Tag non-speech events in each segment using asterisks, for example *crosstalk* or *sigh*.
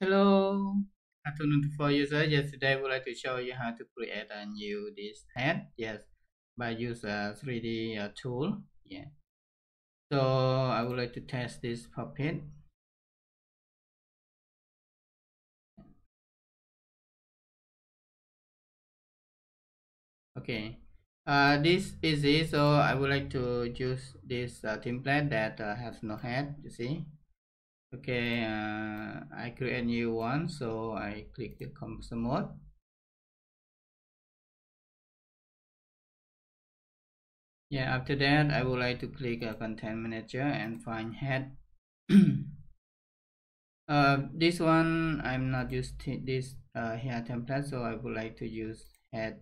Hello, afternoon for user. Yes, today I would like to show you how to create a new this head. Yes, by use a 3D uh, tool. Yeah. So I would like to test this puppet. Okay. Uh, this is it. So I would like to use this uh, template that uh, has no head. You see okay uh, I create a new one so I click the composer mode yeah after that I would like to click a content manager and find head. *clears throat* Uh, this one I'm not used this uh, here template so I would like to use head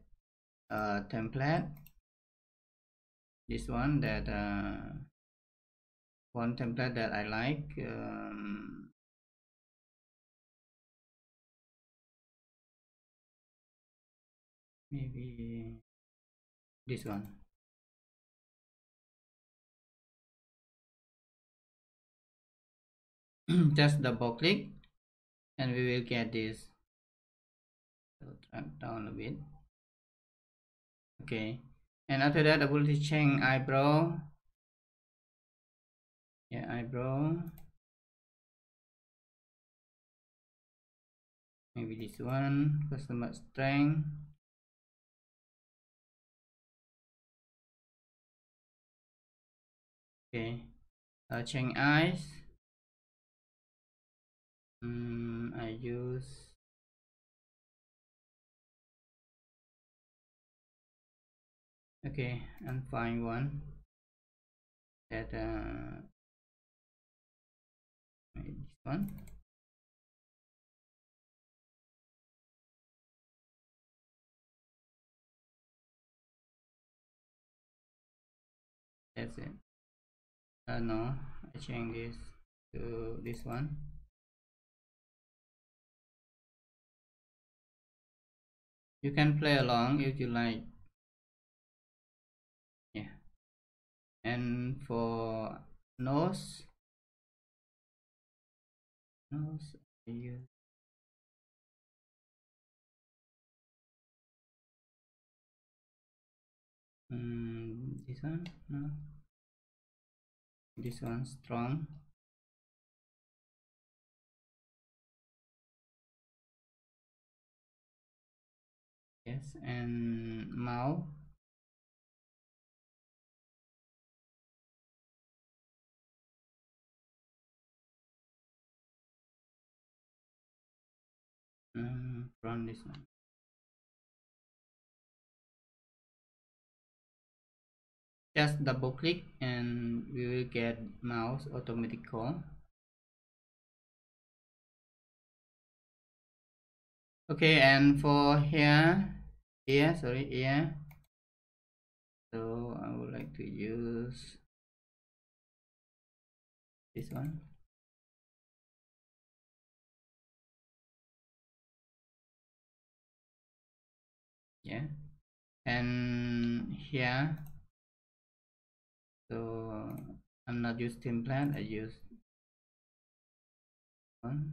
uh, template. This one that uh, one template that I like um, maybe this one. *clears throat* Just double click and we will get this. So drag down a bit. Okay. And after that I will change eyebrow yeah eyebrow. Maybe this one customer strength. Okay uh, change eyes. Um, I use okay and find one. That uh, one that's it. Uh, no I change this to this one. You can play along if you like. Yeah. And for nose nose mm, this one no. This one strong. Yes and mouth um, run this one. Just double click and we will get mouse automatic call. Okay and for here here sorry here. So I would like to use this one yeah. And here so I'm not use template I use one.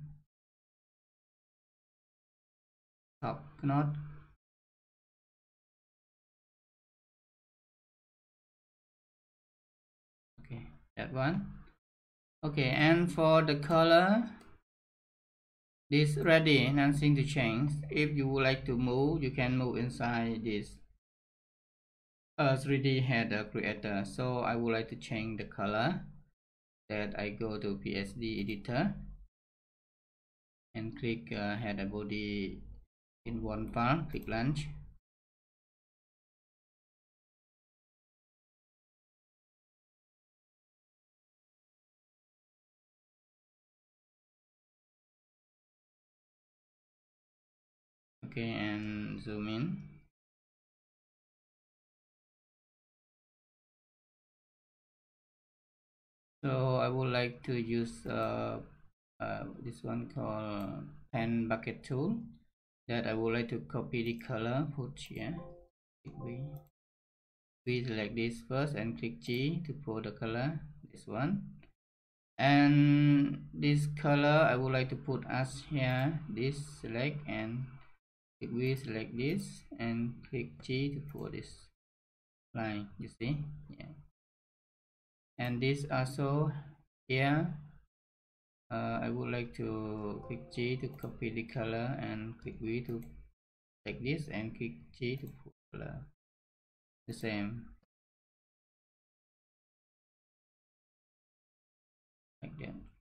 Top knot. Okay that one. Okay and for the color this ready nothing to change. If you would like to move you can move inside this uh, 3d header creator. So i would like to change the color that i go to psd editor and click uh, header body in one file click launch okay and zoom in. So I would like to use uh, uh, this one called paint bucket tool that I would like to copy the color put here we we select this first and click G to pull the color this one. And this color I would like to put as here this select and we select this and click G to put this line you see? Yeah. And this also here uh, I would like to click G to copy the color and click V to take this and click G to pull color. The same. Like that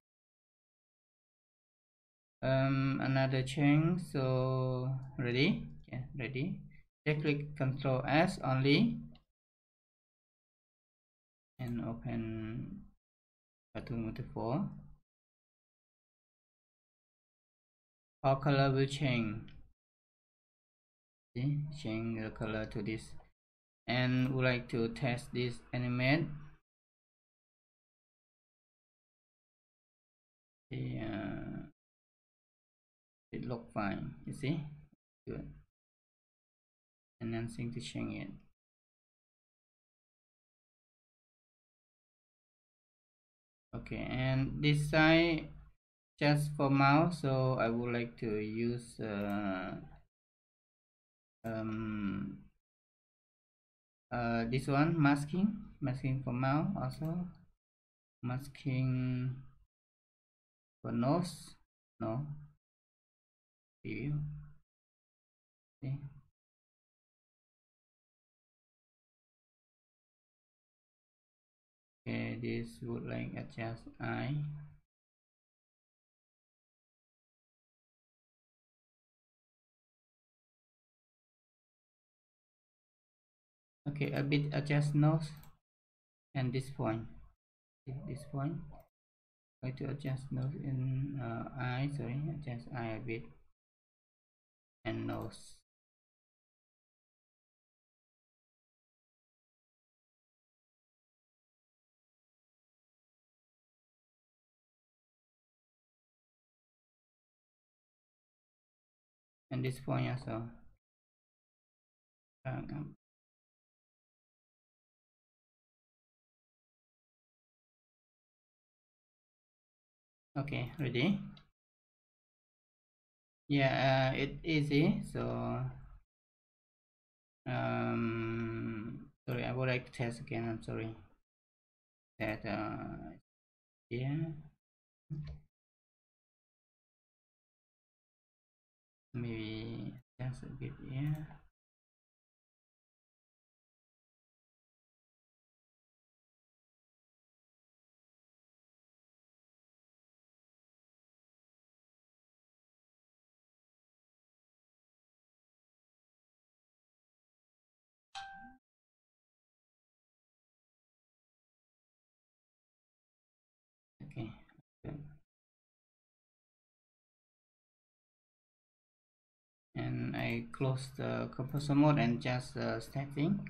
um another change so ready? Yeah ready. Click control s only. And open cartoon multiple. Our color will change? See? change the color to this. And would like to test this animate. Yeah it look fine you see? Good. And then sync to change it okay and this side just for mouse so I would like to use uh, um, uh, this one masking masking for mouse also. Masking for nose no preview okay okay this would like adjust eye okay a bit adjust nose and this point. This point. Try to adjust nose in uh, eye sorry adjust eye a bit nose and this point also um, okay ready yeah uh, it easy so um sorry i would like to test again i'm sorry. That uh yeah. Maybe just a bit yeah okay and I close the composer mode and just uh, setting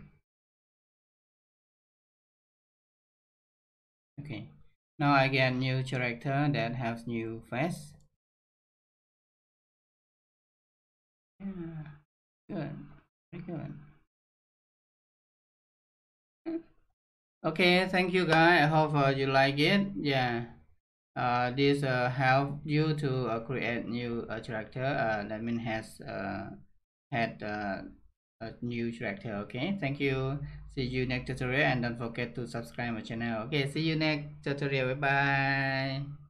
okay now I get new character that has new face. Yeah, good. Very good. Okay thank you guys i hope uh, you like it. Yeah uh, this uh, help you to uh, create new uh, character uh, that means has uh, had uh, a new character okay? Thank you. See you next tutorial and don't forget to subscribe my channel okay? See you next tutorial. Bye bye